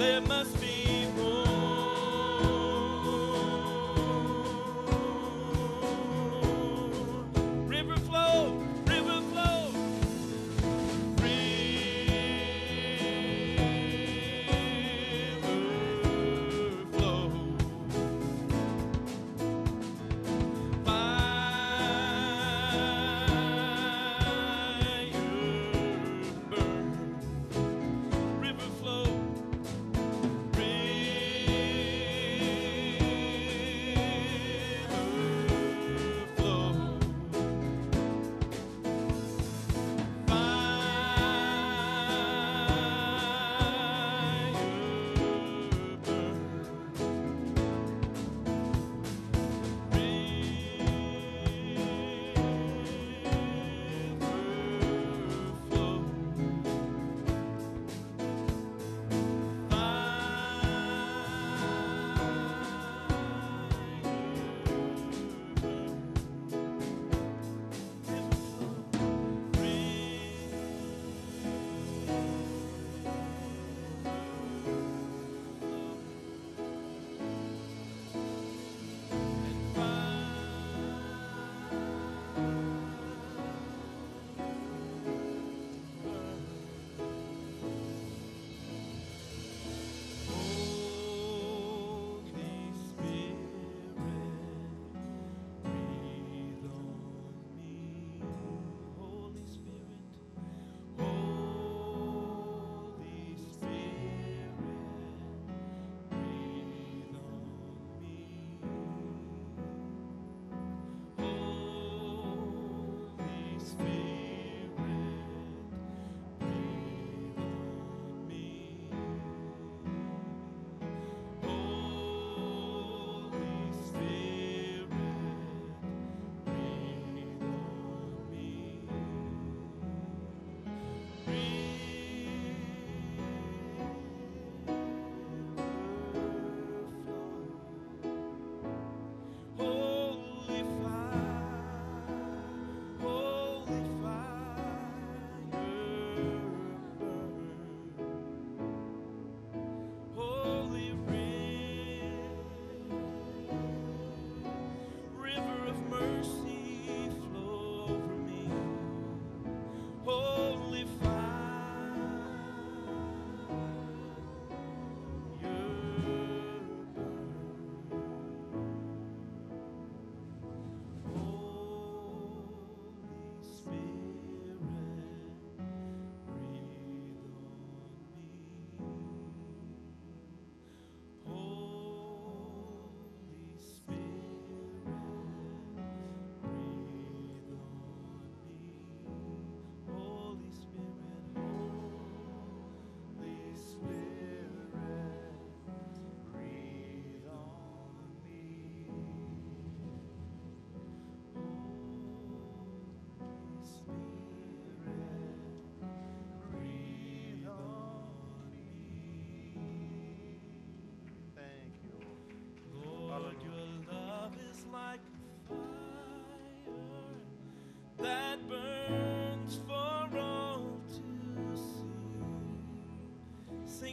there must be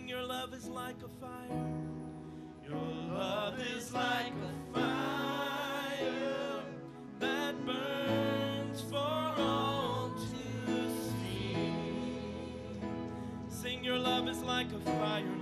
Your love is like a fire. Your love is like a fire that burns for all to see. Sing, Your love is like a fire.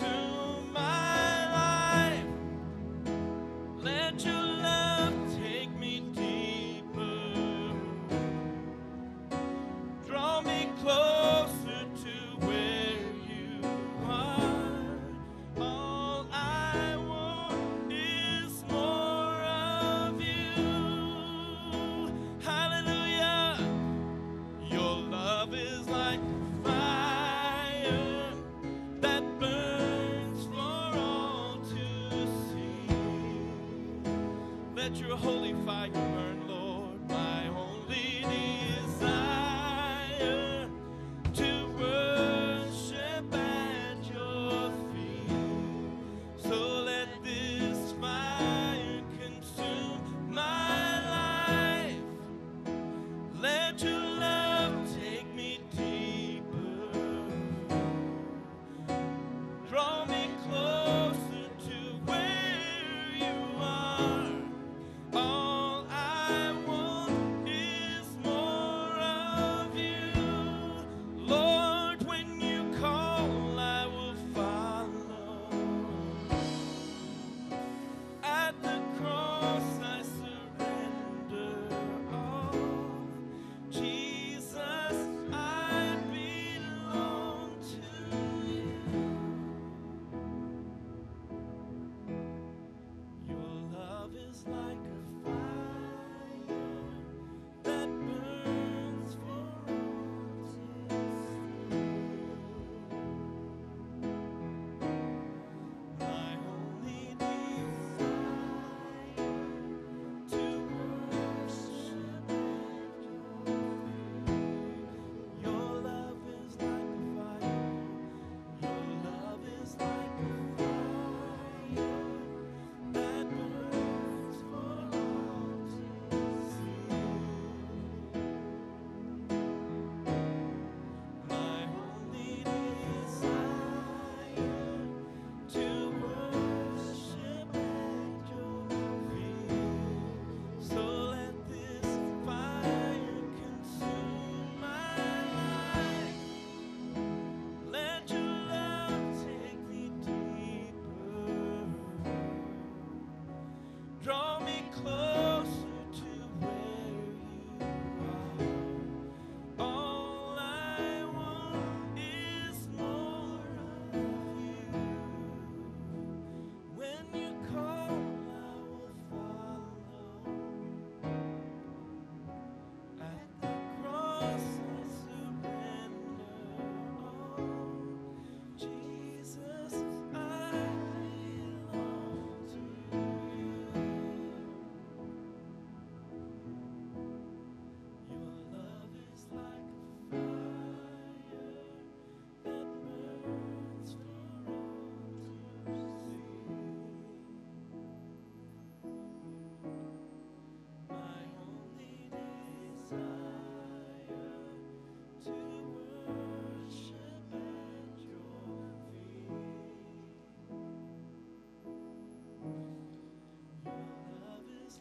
soon.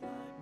Like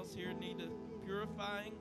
else here need a purifying?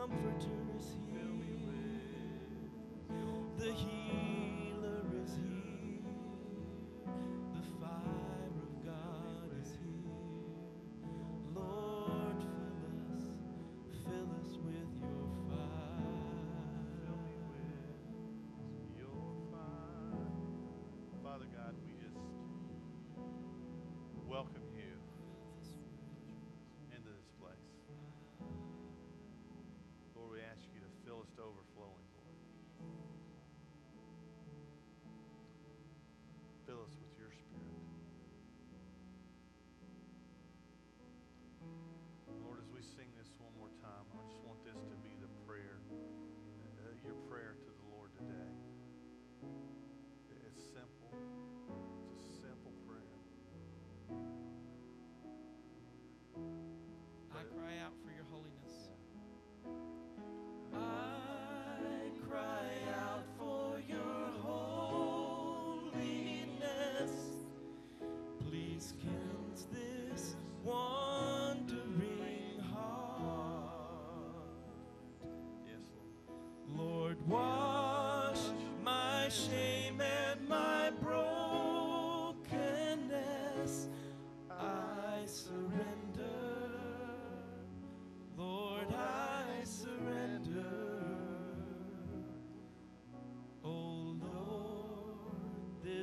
Comforter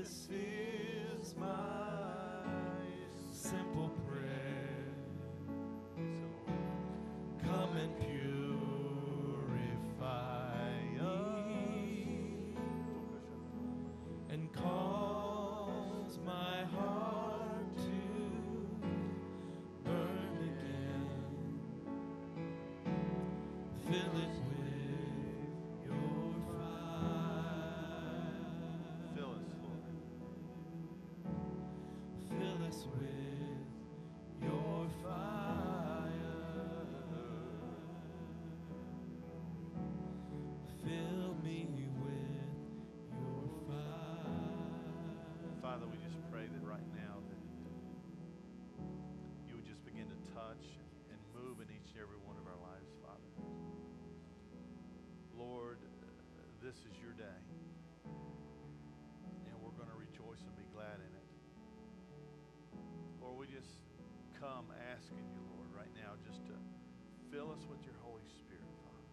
This is my simple prayer. Come and this is your day, and we're going to rejoice and be glad in it. Lord, we just come asking you, Lord, right now just to fill us with your Holy Spirit, Father.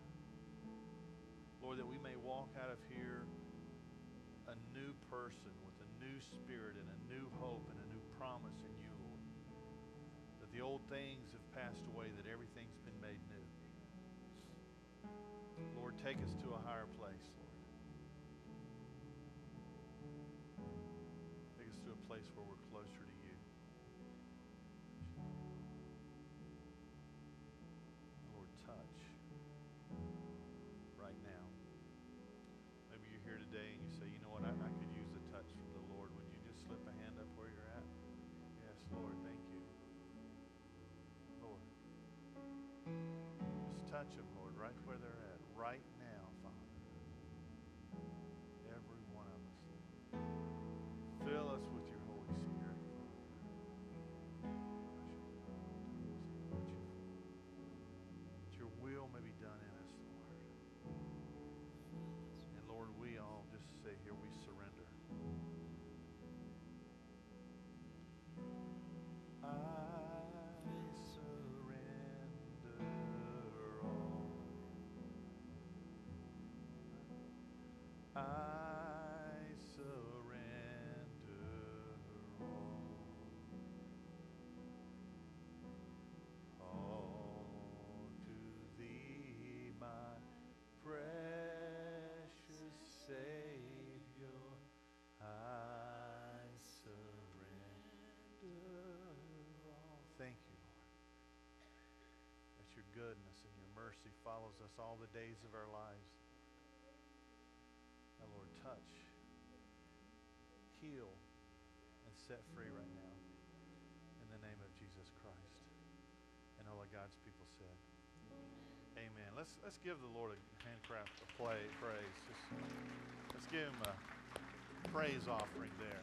Lord, that we may walk out of here a new person with a new spirit and a new hope and a new promise in you, Lord. That the old things have passed away, us all the days of our lives. Now, Lord, touch, heal, and set free right now in the name of Jesus Christ. And all of God's people said, Amen. Let's let's give the Lord a handcraft a play praise. Just, let's give him a praise offering there.